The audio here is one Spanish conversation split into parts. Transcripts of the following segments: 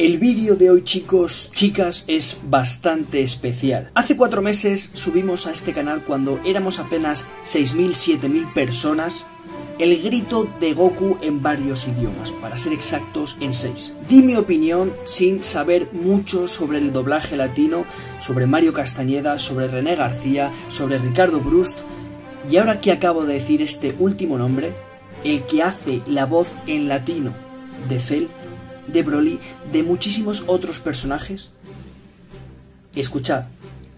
El vídeo de hoy chicos, chicas, es bastante especial. Hace cuatro meses subimos a este canal cuando éramos apenas 6.000, 7.000 personas el grito de Goku en varios idiomas, para ser exactos en seis. Di mi opinión sin saber mucho sobre el doblaje latino, sobre Mario Castañeda, sobre René García, sobre Ricardo Brust, y ahora que acabo de decir este último nombre, el que hace la voz en latino de Cell, de Broly, de muchísimos otros personajes, escuchad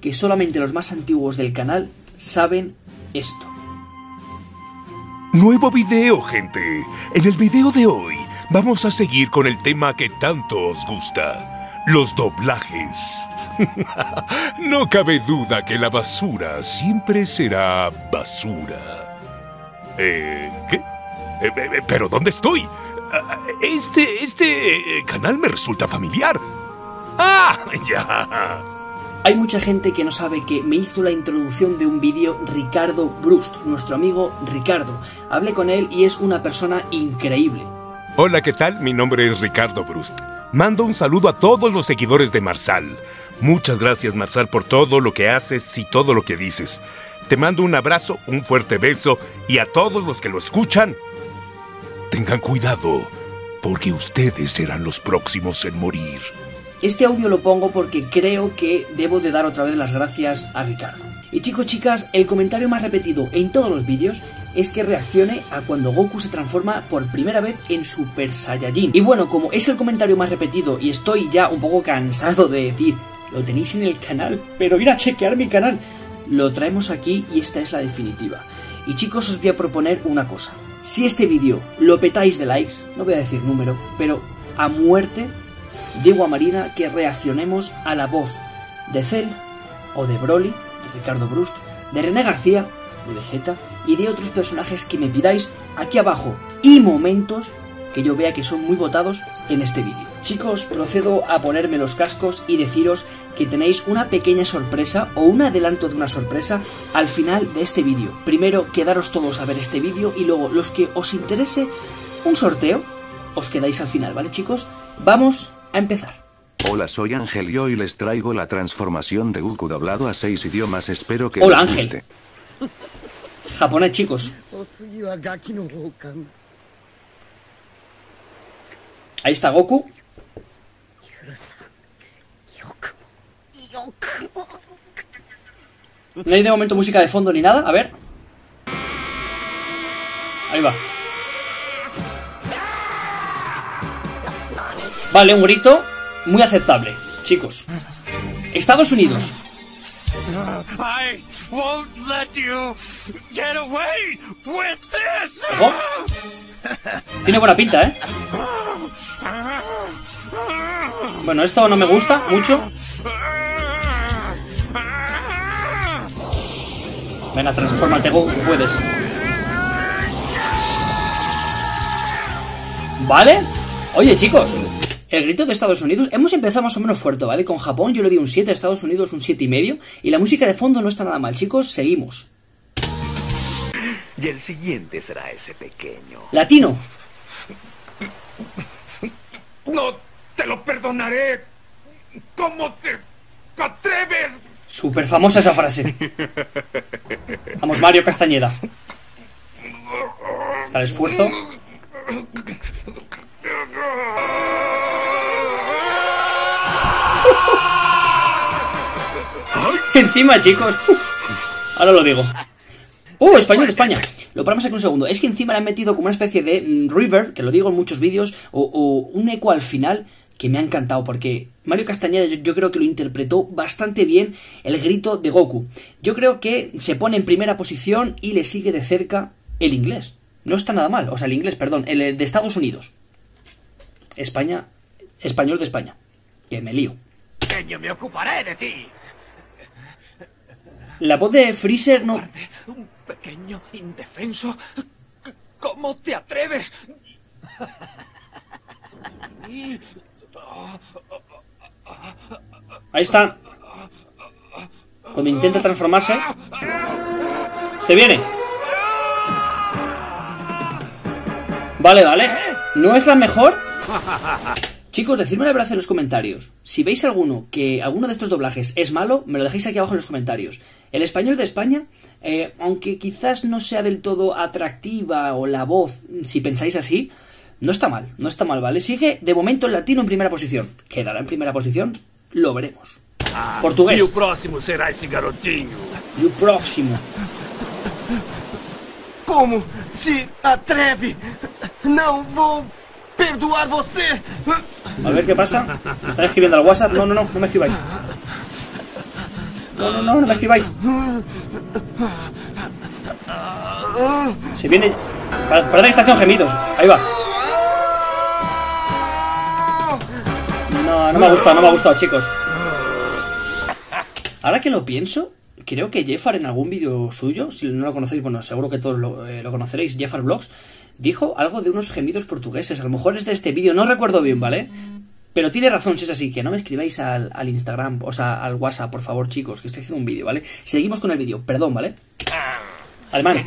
que solamente los más antiguos del canal saben esto. Nuevo video, gente. En el video de hoy vamos a seguir con el tema que tanto os gusta, los doblajes. no cabe duda que la basura siempre será basura. Eh, ¿qué? Eh, eh, ¿Pero dónde estoy? Este, este canal me resulta familiar. ¡Ah! ¡Ya! Hay mucha gente que no sabe que me hizo la introducción de un vídeo Ricardo Brust, nuestro amigo Ricardo. Hablé con él y es una persona increíble. Hola, ¿qué tal? Mi nombre es Ricardo Brust. Mando un saludo a todos los seguidores de Marsal. Muchas gracias, Marsal, por todo lo que haces y todo lo que dices. Te mando un abrazo, un fuerte beso y a todos los que lo escuchan, tengan cuidado, porque ustedes serán los próximos en morir. Este audio lo pongo porque creo que debo de dar otra vez las gracias a Ricardo. Y chicos, chicas, el comentario más repetido en todos los vídeos es que reaccione a cuando Goku se transforma por primera vez en Super Saiyajin. Y bueno, como es el comentario más repetido y estoy ya un poco cansado de decir, lo tenéis en el canal, pero ir a chequear mi canal, lo traemos aquí y esta es la definitiva. Y chicos, os voy a proponer una cosa. Si este vídeo lo petáis de likes, no voy a decir número, pero a muerte digo a Marina que reaccionemos a la voz de Cell o de Broly, de Ricardo Brust, de René García, de Vegeta y de otros personajes que me pidáis aquí abajo y momentos que yo vea que son muy votados en este vídeo. Chicos, procedo a ponerme los cascos y deciros que tenéis una pequeña sorpresa o un adelanto de una sorpresa al final de este vídeo. Primero, quedaros todos a ver este vídeo y luego los que os interese un sorteo, os quedáis al final, ¿vale chicos? Vamos a empezar. Hola, soy Ángel y hoy les traigo la transformación de Goku doblado a seis idiomas. Espero que Hola, les Ángel. guste. Japonés, chicos. Ahí está Goku. No hay de momento música de fondo ni nada. A ver. Ahí va. Vale, un grito muy aceptable, chicos. Estados Unidos. I won't let you get away with this. Ojo. Tiene buena pinta, ¿eh? Bueno, esto no me gusta mucho. Venga, transfórmate, Goku, puedes. ¿Vale? Oye, chicos, el grito de Estados Unidos, hemos empezado más o menos fuerte, ¿vale? Con Japón yo le di un 7, a Estados Unidos un 7,5 y medio, y la música de fondo no está nada mal, chicos, seguimos. Y el siguiente será ese pequeño. Latino. No te lo perdonaré. ¿Cómo te atreves? Súper famosa esa frase. Vamos, Mario Castañeda. Está el esfuerzo. Encima, chicos. Ahora lo digo. ¡Uh! Español de España. Lo paramos aquí un segundo. Es que encima le han metido como una especie de mm, river, que lo digo en muchos vídeos, o un eco al final que me ha encantado porque Mario Castañeda yo, yo creo que lo interpretó bastante bien el grito de Goku. Yo creo que se pone en primera posición y le sigue de cerca el inglés. No está nada mal, o sea, el inglés, perdón, el de Estados Unidos. España, español de España. Que me lío. Me ocuparé de ti. La voz de Freezer no... Un pequeño indefenso. ¿Cómo te atreves? Ahí está. Cuando intenta transformarse. Se viene. Vale, vale. ¿No es la mejor? Chicos, decidme la verdad en los comentarios. Si veis alguno que alguno de estos doblajes es malo, me lo dejáis aquí abajo en los comentarios. El español de España, eh, aunque quizás no sea del todo atractiva o la voz, si pensáis así, no está mal, no está mal, ¿vale? Sigue de momento el latino en primera posición. ¿Quedará en primera posición? Lo veremos. Portugués. E o próximo será esse garotinho. Y un próximo. Como se atreve? Não vou perdoar você! A ver qué pasa. Me están escribiendo al WhatsApp. No, no, no, no me escribáis. No, no, no, no me escribáis. Se viene. Pa- Parece que está haciendo gemidos. Ahí va. No, me ha gustado, no me ha gustado, chicos. Ahora que lo pienso, creo que Jeffar en algún vídeo suyo, si no lo conocéis, bueno, seguro que todos lo, eh, lo conoceréis, Jeffar Vlogs, dijo algo de unos gemidos portugueses. A lo mejor es de este vídeo, no recuerdo bien, ¿vale? Pero tiene razón si es así, que no me escribáis al, Instagram, o sea, al WhatsApp, por favor, chicos, que estoy haciendo un vídeo, ¿vale? Seguimos con el vídeo, perdón, ¿vale? Alemán.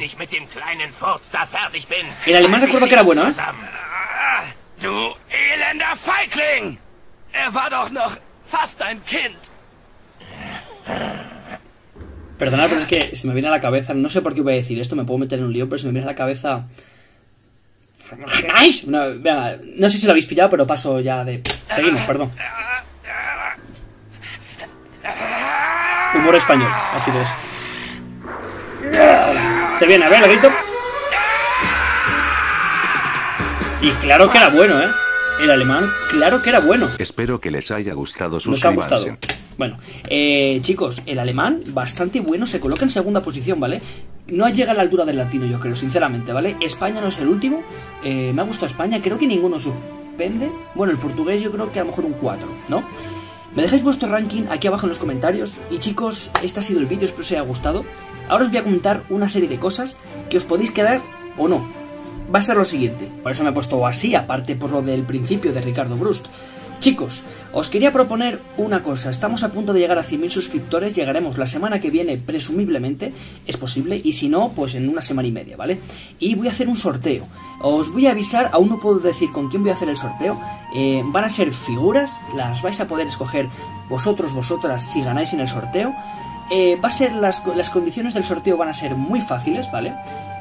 El alemán recuerdo que era bueno, ¿eh? Du elender Feigling! Er war doch noch fast. Perdonad, pero es que se me viene a la cabeza, no sé por qué voy a decir esto, me puedo meter en un lío, pero se me viene a la cabeza... ¡Nice! No, sé si lo habéis pillado, pero paso ya de... Seguimos, perdón. Humor español, así de eso. Se viene, a ver, grito. Y claro que era bueno, ¿eh? El alemán, claro que era bueno. Espero que les haya gustado Nos ha gustado. Bueno, eh, chicos, el alemán, bastante bueno, se coloca en segunda posición, ¿vale? No llega a la altura del latino, yo creo, sinceramente, ¿vale? España no es el último, eh, me ha gustado España, creo que ninguno suspende. Bueno, el portugués yo creo que a lo mejor un 4, ¿no? Me dejáis vuestro ranking aquí abajo en los comentarios. Y chicos, este ha sido el vídeo, espero os haya gustado. Ahora os voy a comentar una serie de cosas que os podéis quedar o no. Va a ser lo siguiente. Por eso me he puesto así, aparte por lo del principio de Ricardo Brust. Chicos, os quería proponer una cosa. Estamos a punto de llegar a 100.000 suscriptores. Llegaremos la semana que viene, presumiblemente. Es posible. Y si no, pues en una semana y media, ¿vale? Y voy a hacer un sorteo. Os voy a avisar, aún no puedo decir con quién voy a hacer el sorteo. Eh, van a ser figuras, las vais a poder escoger vosotros, vosotras, si ganáis en el sorteo. Eh, va a ser las, las condiciones del sorteo van a ser muy fáciles, ¿vale?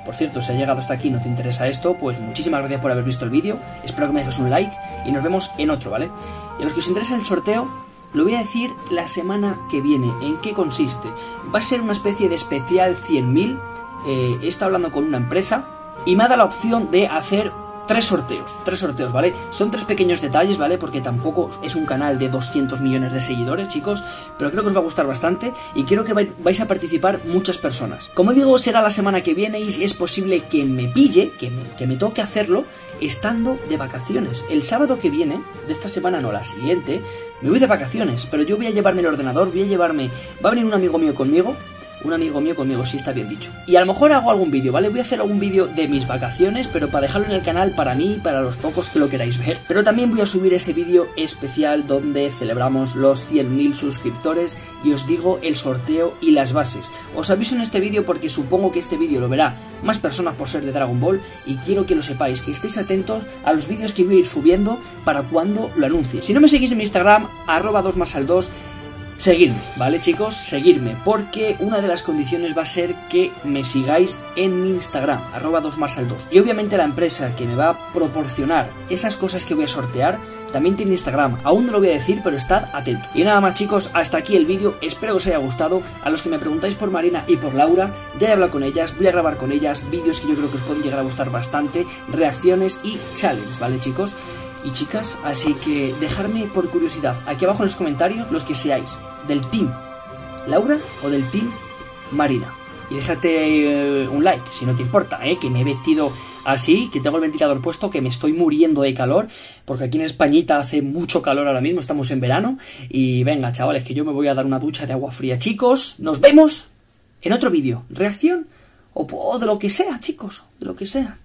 Por cierto, si has llegado hasta aquí y no te interesa esto, pues muchísimas gracias por haber visto el vídeo. Espero que me dejes un like y nos vemos en otro, ¿vale? Y a los que os interesa el sorteo, lo voy a decir la semana que viene. ¿En qué consiste? Va a ser una especie de especial 100.000. Eh, he estado hablando con una empresa y me ha dado la opción de hacer tres sorteos. Tres sorteos, ¿vale? Son tres pequeños detalles, ¿vale? Porque tampoco es un canal de 200 millones de seguidores, chicos. Pero creo que os va a gustar bastante y quiero que vai- vais a participar muchas personas. Como digo, será la semana que viene y es posible que me pille, que me, que me toque hacerlo estando de vacaciones. El sábado que viene, de esta semana no, la siguiente, me voy de vacaciones, pero yo voy a llevarme el ordenador, voy a llevarme... Va a venir un amigo mío conmigo, un amigo mío conmigo, sí está bien dicho. Y a lo mejor hago algún vídeo, ¿vale? Voy a hacer algún vídeo de mis vacaciones, pero para dejarlo en el canal para mí y para los pocos que lo queráis ver. Pero también voy a subir ese vídeo especial donde celebramos los 100.000 suscriptores y os digo el sorteo y las bases. Os aviso en este vídeo porque supongo que este vídeo lo verá más personas por ser de Dragon Ball y quiero que lo sepáis, que estéis atentos a los vídeos que voy a ir subiendo para cuando lo anuncie. Si no me seguís en Instagram, arroba 2 más al 2, Seguidme, ¿vale chicos? Seguidme, porque una de las condiciones va a ser que me sigáis en mi Instagram, arroba 2 más al 2. Y obviamente la empresa que me va a proporcionar esas cosas que voy a sortear también tiene Instagram, aún no lo voy a decir, pero estad atentos. Y nada más chicos, hasta aquí el vídeo, espero que os haya gustado. A los que me preguntáis por Marina y por Laura, ya he hablado con ellas, voy a grabar con ellas vídeos que yo creo que os pueden llegar a gustar bastante, reacciones y challenges, ¿vale chicos? Y chicas, así que dejarme por curiosidad aquí abajo en los comentarios los que seáis del team Laura o del team Marina. Y déjate eh, un like si no te importa, ¿eh? que me he vestido así, que tengo el ventilador puesto, que me estoy muriendo de calor, porque aquí en Españita hace mucho calor ahora mismo, estamos en verano. Y venga, chavales, que yo me voy a dar una ducha de agua fría. Chicos, nos vemos en otro vídeo. Reacción o, de lo que sea, chicos, de lo que sea.